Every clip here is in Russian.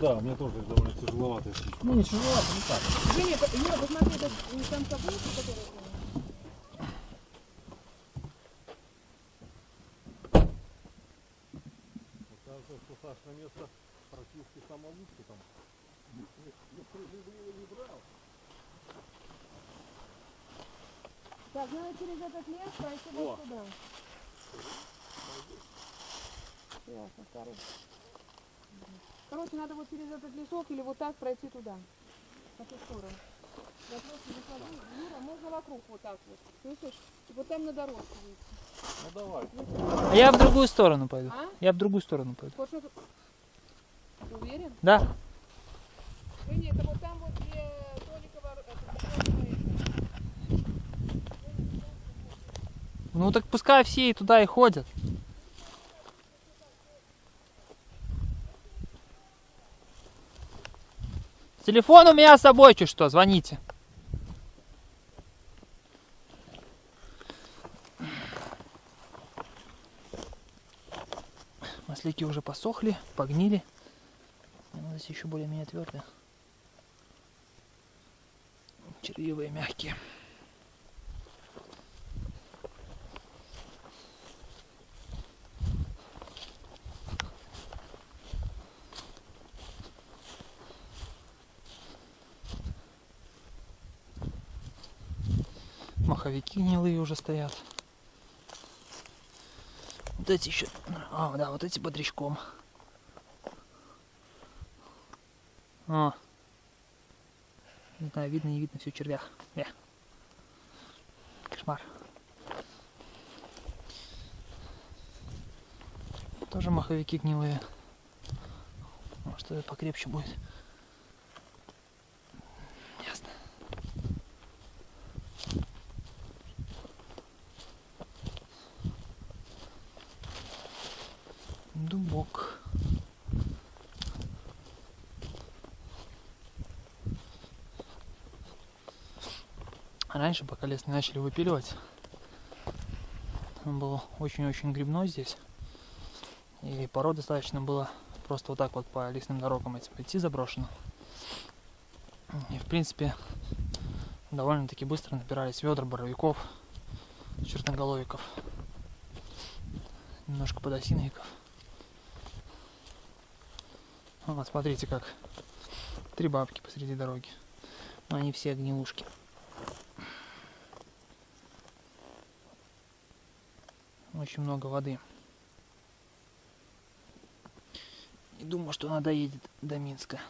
да, мне тоже довольно тяжеловато. Ну, не тяжеловато, не так. Женя, это- Юра, посмотри, это не там? Оказывается, что Саш на место практически самолучки там. Так, надо через этот лес пройти вот туда. Ясно, короче. Короче, надо вот через этот лесок или вот так пройти туда. На ту сторону. Я просто захожу. Юра, можно вокруг вот так вот. Слышишь? И вот там на дорожку выйти. Ну давай. А я в другую сторону пойду. А? Я в другую сторону пойду. Хочешь Ты уверен? Да? Женя, это вот там вот, где Толикова Ну так пускай все и туда и ходят. Телефон у меня с собой, чуть что, звоните. Масляки уже посохли, погнили. Мне надо еще более-менее твердые. Червивые, мягкие. Маховики гнилые уже стоят. Вот эти еще... А, да, вот эти бодрячком. О. Не знаю, видно, не видно, все червях. Э. Кошмар. Тоже маховики гнилые. Может, это покрепче будет. Ясно. Дубок. Раньше, пока лес не начали выпиливать, он был очень-очень грибной здесь. И пород достаточно было просто вот так вот по лесным дорогам этим идти заброшено. И в принципе довольно-таки быстро набирались ведра боровиков, черноголовиков, немножко подосиновиков. Вот, смотрите как. Три бабки посреди дороги. Но они все гнилушки. Очень много воды. И думаю, что она доедет до Минска.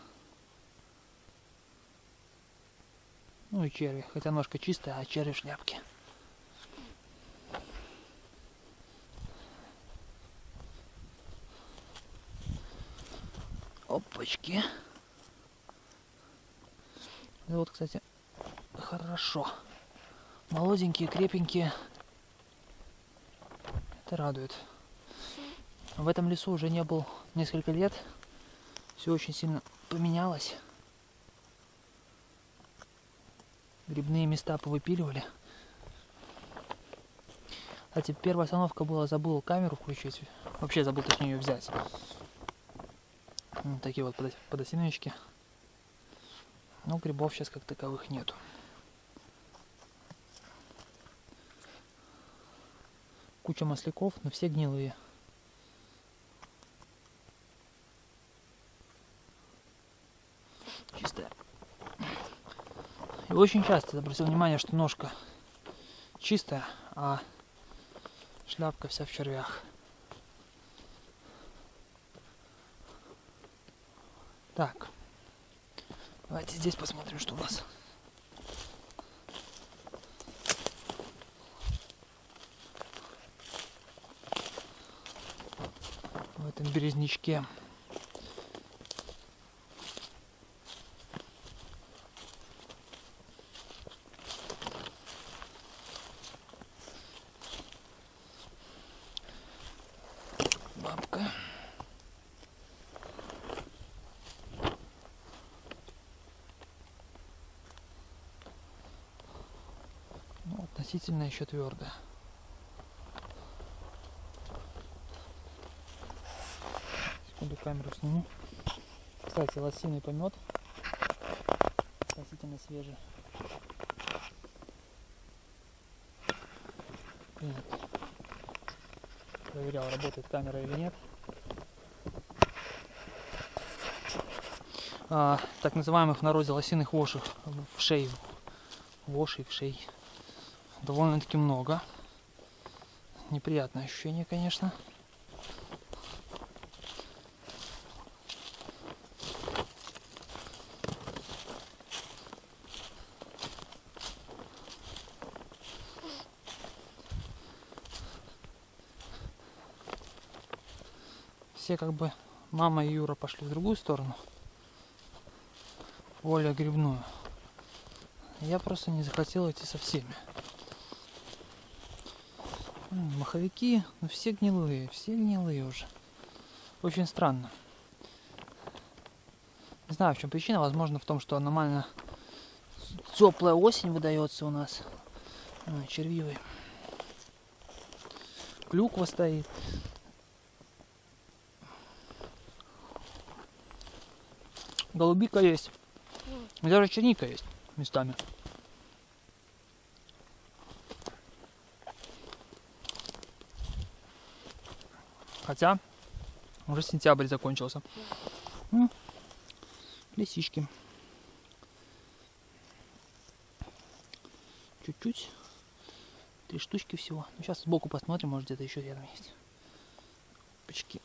Ну и черви. Хотя ножка чистая, а черви в шляпке. Опачки. Вот, кстати, хорошо. Молоденькие, крепенькие. Это радует. В этом лесу уже не был несколько лет. Все очень сильно поменялось. Грибные места повыпиливали. Кстати, первая остановка была, забыл камеру включить. Вообще забыл точнее ее взять. Вот такие вот подос- подосиновички. Но грибов сейчас как таковых нету. Куча масляков, но все гнилые. Чистая. И очень часто обратил внимание, что ножка чистая, а шляпка вся в червях. Так. Давайте здесь посмотрим, что у нас. Этом березничке. Бабка. Ну, относительно еще твердая. Камеру сниму. Кстати, лосиный помет. Относительно свежий. Блин. Проверял, работает камера или нет. А, так называемых в народе лосиных вошей, вшей, вошей, вшей, довольно-таки много. Неприятное ощущение, конечно. Все как бы мама и Юра пошли в другую сторону, более грибную. Я просто не захотел идти со всеми. Маховики, ну все гнилые, все гнилые уже. Очень странно. Не знаю, в чем причина. Возможно, в том, что аномально теплая осень выдается у нас. А, червивый. Клюква стоит. Голубика есть. Даже черника есть местами. Хотя уже сентябрь закончился. М, Лисички. Чуть-чуть. Три штучки всего. Ну, сейчас сбоку посмотрим, может где-то еще рядом есть. Пачки.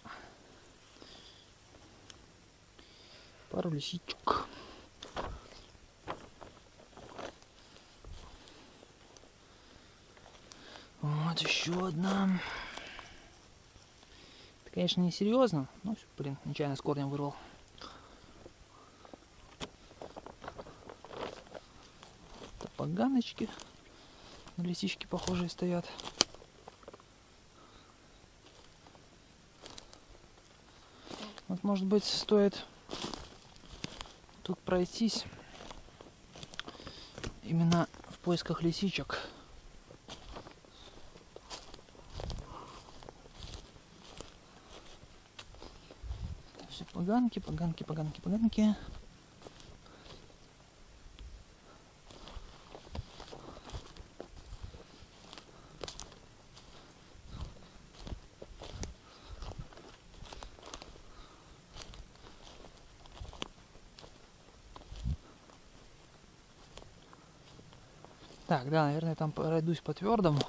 Пару лисичек. Вот еще одна. Это, конечно, не серьезно. Ну, блин, нечаянно с корнем вырвал. Это поганочки. На лисички похожие стоят. Вот, может быть, стоит тут пройтись именно в поисках лисичек. Все поганки, поганки, поганки, поганки. Так, да, наверное, там пройдусь по твердому,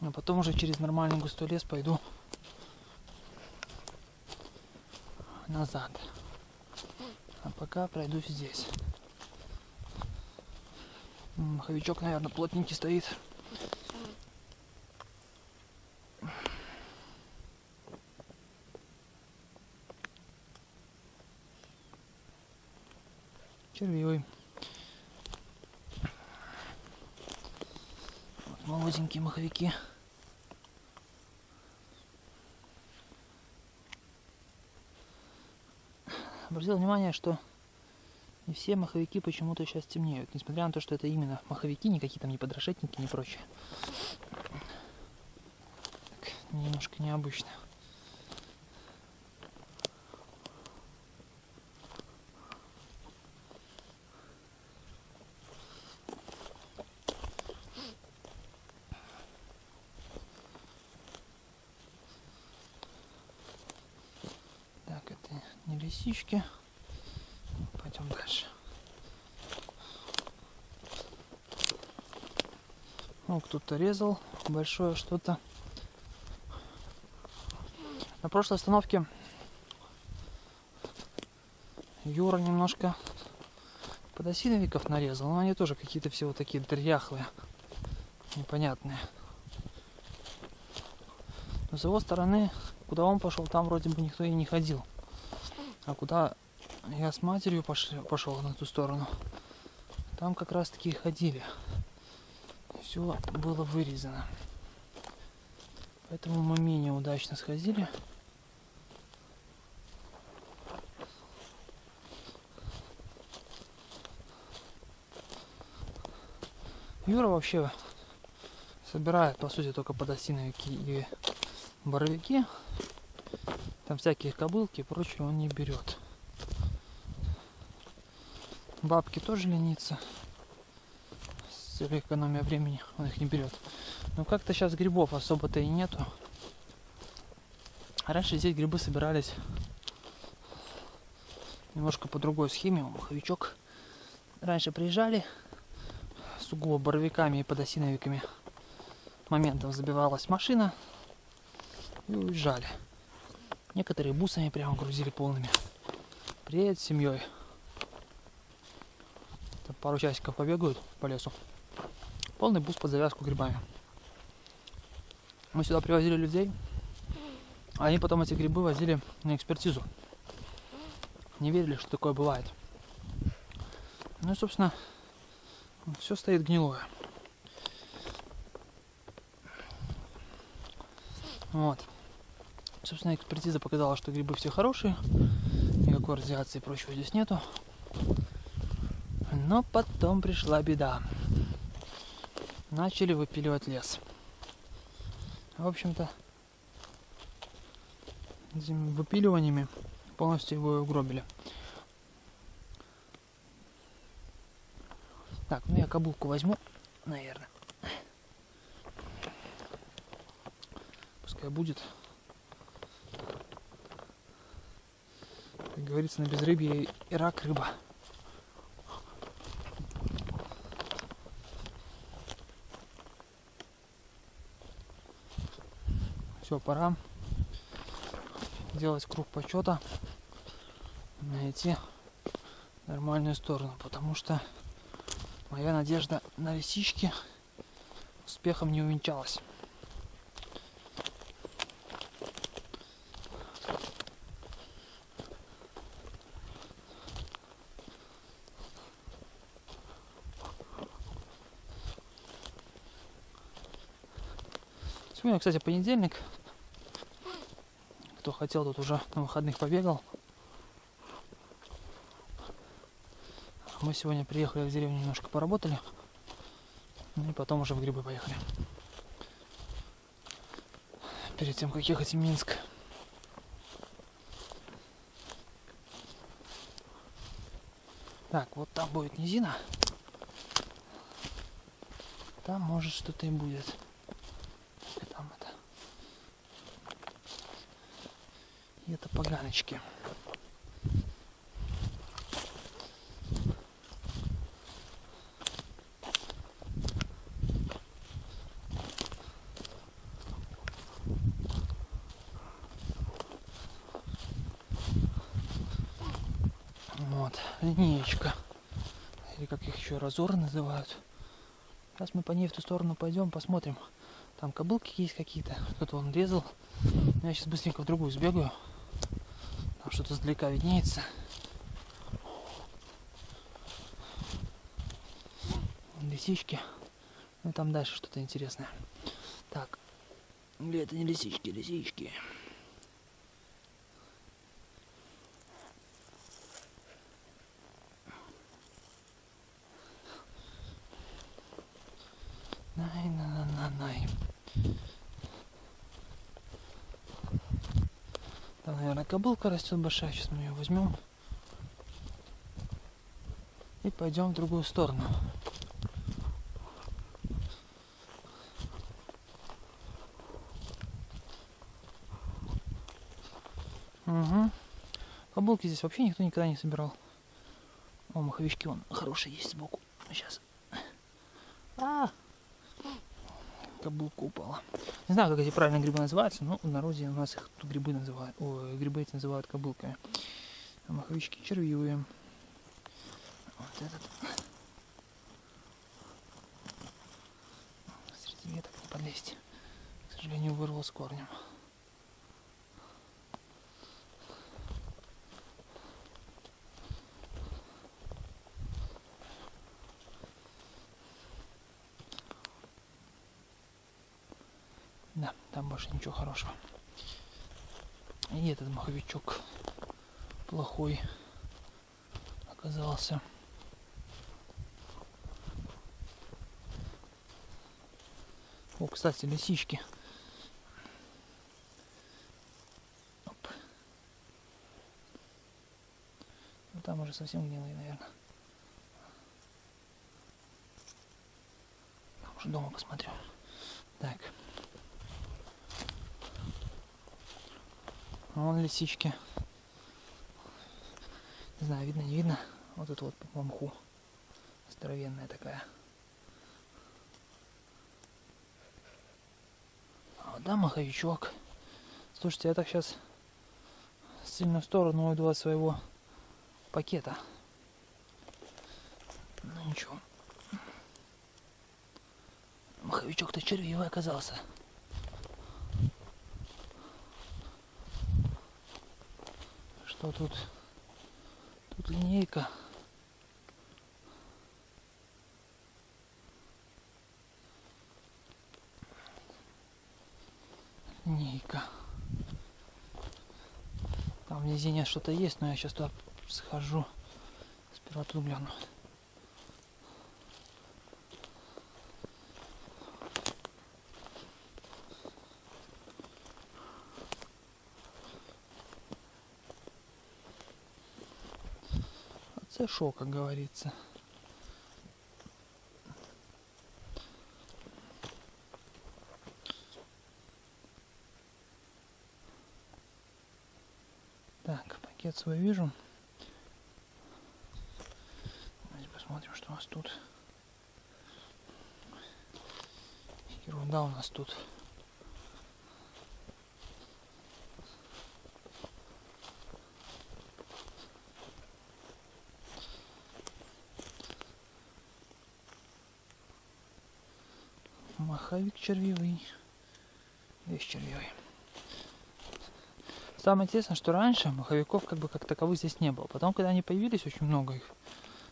а потом уже через нормальный густой лес пойду назад. А пока пройдусь здесь. Маховичок, наверное, плотненький стоит. Червивый. Вот молоденькие маховики. Обратил внимание, что не все маховики почему-то сейчас темнеют, несмотря на то, что это именно маховики, никакие там не подрошетники, не прочее. Так, немножко необычно. Так, это лисички. Пойдем дальше. Ну, кто-то резал большое что-то. На прошлой остановке Юра немножко подосиновиков нарезал, но они тоже какие-то все вот такие дряхлые, непонятные. Но с его стороны, куда он пошел, там вроде бы никто и не ходил. А куда я с матерью пошли, пошел на ту сторону, там как раз таки ходили. Все было вырезано. Поэтому мы менее удачно сходили. Юра вообще собирает, по сути, только подосиновики и боровики. Там всякие кобылки и прочее он не берет. Бабки тоже ленится. С целью экономии времени он их не берет. Но как-то сейчас грибов особо-то и нету. Раньше здесь грибы собирались немножко по другой схеме. Маховичок. Раньше приезжали сугубо боровиками и подосиновиками. Моментом забивалась машина и уезжали. Некоторые бусами прямо грузили полными. Приедет с семьей. Там пару часиков побегают по лесу. Полный бус под завязку грибами. Мы сюда привозили людей. а Они потом эти грибы возили на экспертизу. Не верили, что такое бывает. Ну и, собственно, все стоит гнилое. Вот. Собственно, экспертиза показала, что грибы все хорошие. Никакой радиации и прочего здесь нету. Но потом пришла беда. Начали выпиливать лес. В общем-то, этими выпиливаниями полностью его угробили. Так, ну я кабулку возьму, наверное. Пускай будет. Говорится, на безрыбье и рак рыба. Все, пора делать круг почета, найти нормальную сторону, потому что моя надежда на лисички успехом не увенчалась. Сегодня, кстати, понедельник. Кто хотел, тут уже на выходных побегал. Мы сегодня приехали в деревню, немножко поработали. Ну и потом уже в грибы поехали. Перед тем, как ехать в Минск. Так, вот там будет низина. Там может что-то и будет. Там это. И это поганочки. Вот, линеечка. Или как их еще разоры называют. Сейчас мы по ней в ту сторону пойдем, посмотрим. Там кобылки есть какие-то. Кто-то он резал. Я сейчас быстренько в другую сбегаю. Что-то сдалека виднеется. Лисички. Ну там дальше что-то интересное. Так. Или это не лисички, лисички. Най, на, на, на, най. Там, наверное, кобылка растет большая. Сейчас мы ее возьмем. И пойдем в другую сторону. Угу. Кобылки здесь вообще никто никогда не собирал. О, маховички вон хорошие есть сбоку. Сейчас. А, каблуку упала. Не знаю, как эти правильно грибы называются, но в народе у нас их грибы называют. Ой, грибы эти называют каблуками. Маховички червивые. Вот этот. Среди веток не подлезть. К сожалению, вырвал с корнем. хороший, ничего хорошего. И этот маховичок плохой оказался. О, кстати, лисички. Оп. Ну, там уже совсем гнилые, наверное. Уже дома посмотрю. Так. Вон лисички. Не знаю, видно, не видно. Вот это вот по мху. Здоровенная такая. А вот да, маховичок. Слушайте, я так сейчас сильно в сторону уйду от своего пакета. Ну ничего. Маховичок-то червивый оказался. Что тут? Тут линейка. Линейка. Там в низине что-то есть, но я сейчас туда схожу. Сперва тут гляну. Шо, как говорится. Так, пакет свой вижу. Давайте посмотрим, что у нас тут. Ерунда у нас тут. Маховик червивый. Весь червивый. Самое интересное, что раньше маховиков как бы как таковых здесь не было. Потом, когда они появились, очень много их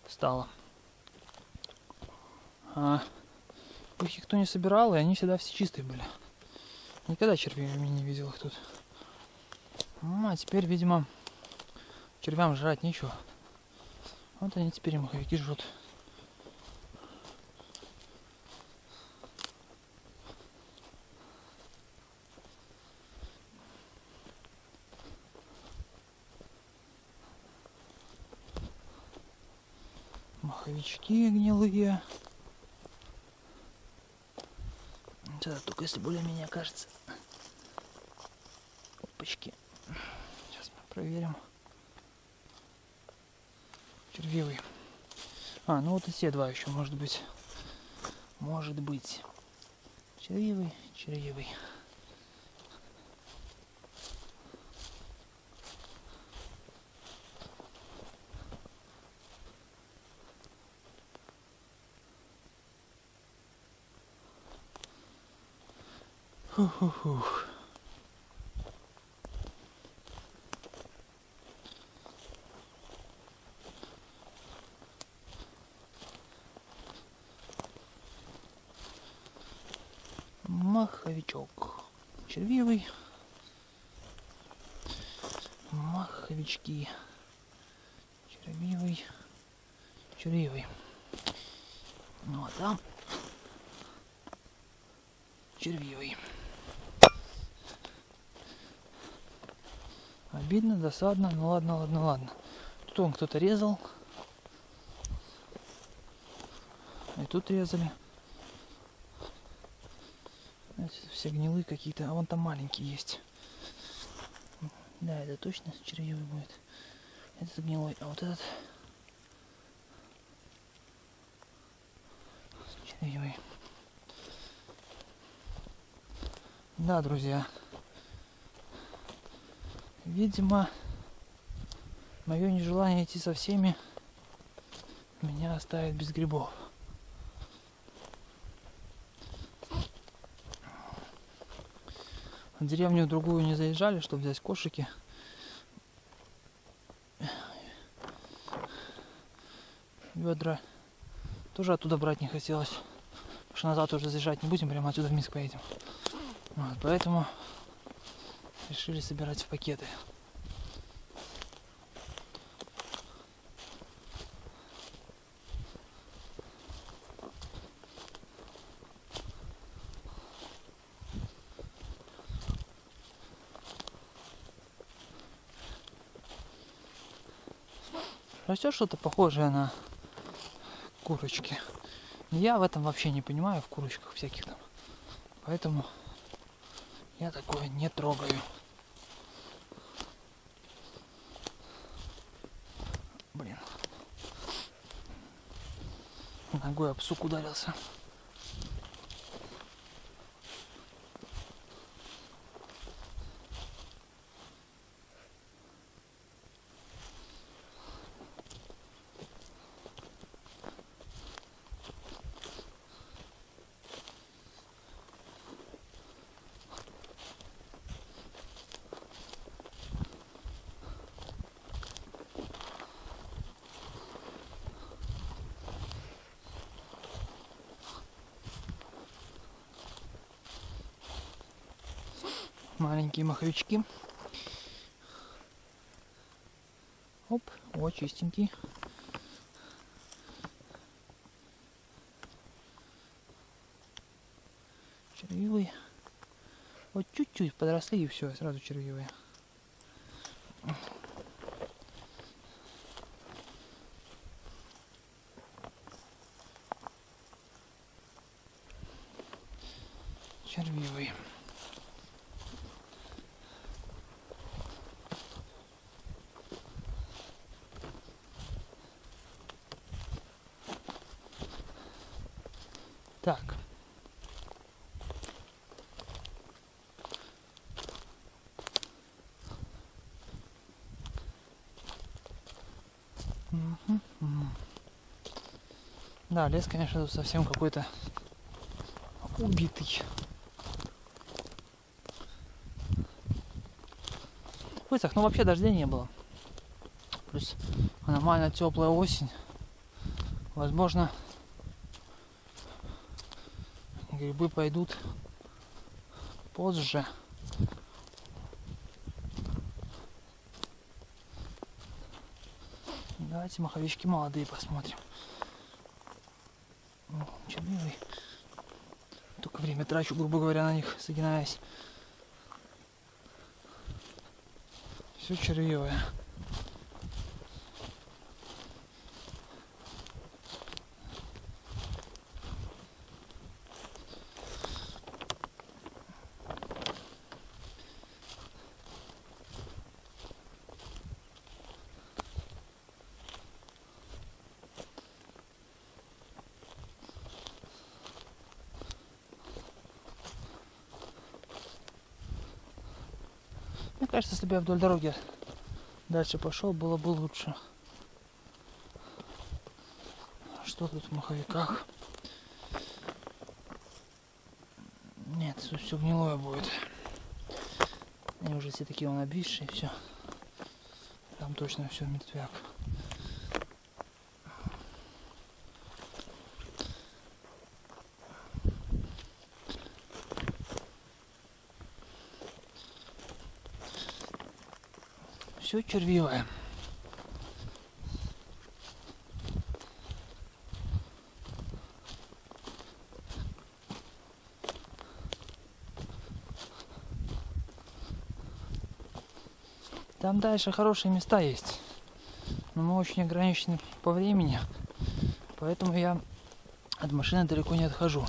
стало. А их никто не собирал, и они всегда все чистые были. Никогда червями не видел их тут. Ну, а теперь, видимо, червям жрать нечего. Вот они теперь и маховики жрут. Маховички гнилые. Да, только если более-менее кажется. Опачки. Сейчас мы проверим. Червивый. А, ну вот и все два еще, может быть. Может быть. Червивый, червивый. Маховичок. Червивый. Маховички. Червивый. Червивый. Ну а там червивый. Обидно, досадно, ну ладно, ладно, ладно. Тут он кто-то резал. И тут резали. Эти все гнилые какие-то, а вон там маленькие есть. Да, это точно червивый будет. Этот гнилой, а вот этот червивый. Да, друзья. Видимо, мое нежелание идти со всеми меня оставит без грибов. Деревню другую не заезжали, чтобы взять кошики. Ведра тоже оттуда брать не хотелось. Потому что назад уже заезжать не будем, прямо отсюда в Минск поедем. Вот, поэтому решили собирать в пакеты. Растет что-то похожее на курочки. Я в этом вообще не понимаю, в курочках всяких там. Поэтому я такое не трогаю. Блин. Ногой об сук ударился. Маленькие маховички. Оп, о, чистенький. Червивый. Вот чуть-чуть подросли и все, сразу червивые. Червивый. Так. Да, лес, конечно, тут совсем какой-то убитый. Высох, но вообще дождей не было. Плюс аномально теплая осень. Возможно, грибы пойдут позже. Давайте маховички молодые посмотрим. О, червивый. Только время трачу, грубо говоря, на них, загинаясь. Все червивое. Мне кажется, если бы я вдоль дороги дальше пошел, было бы лучше. Что тут в маховиках? Нет, все гнилое будет. Они уже все такие вон обвисшие, все. Там точно все мертвяк. Все червивое. Там дальше хорошие места есть. Но мы очень ограничены по времени. Поэтому я от машины далеко не отхожу.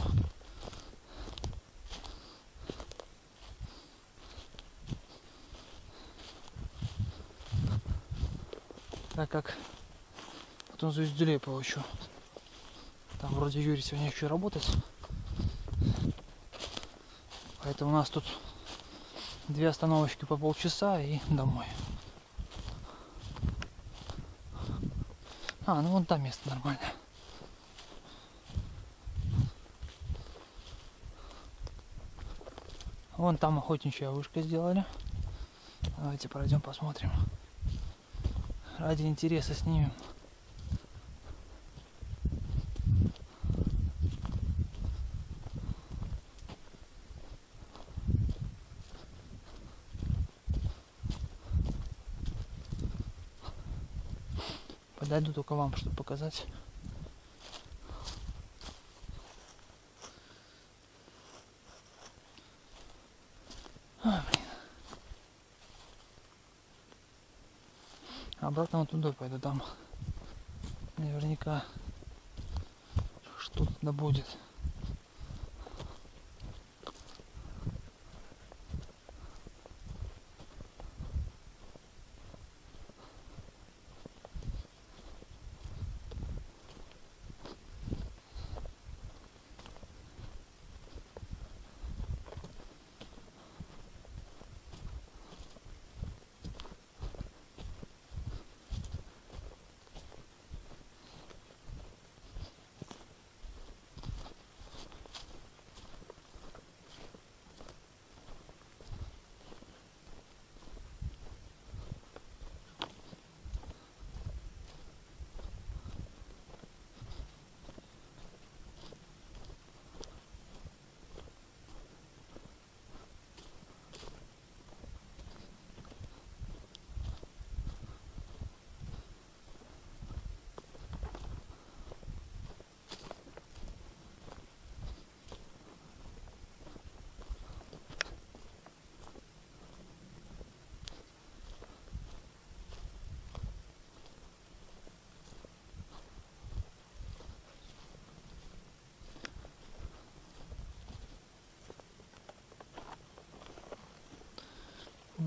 Так как потом звездюлей получу. Там вроде Юрий сегодня еще работать. Поэтому у нас тут две остановочки по полчаса и домой. А, ну вон там место нормально. Вон там охотничья вышка сделали. Давайте пройдем посмотрим. Ради интереса снимем. Подойду только вам, чтобы показать. А, блин. Обратно вот туда пойду, там наверняка да будет.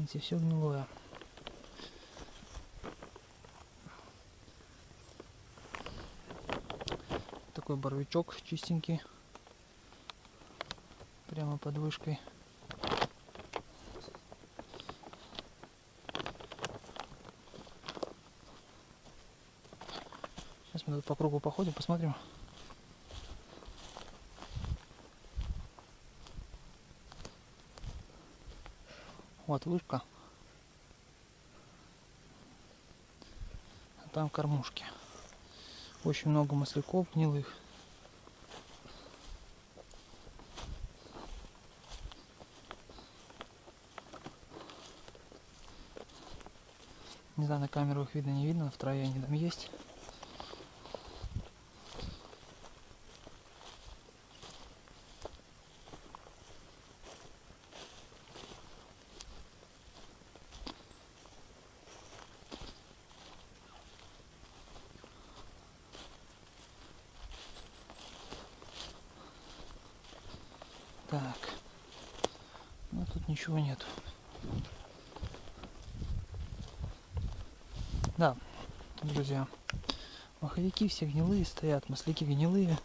Видите, все гнилое. Такой боровичок чистенький. Прямо под вышкой. Сейчас мы тут по кругу походим, посмотрим. Вот вышка. А там кормушки. Очень много масляков гнилых. Не знаю, на камеру их видно, не видно, в траве они там есть. Так. Ну тут ничего нет. Маховики все гнилые стоят, масляки гнилые.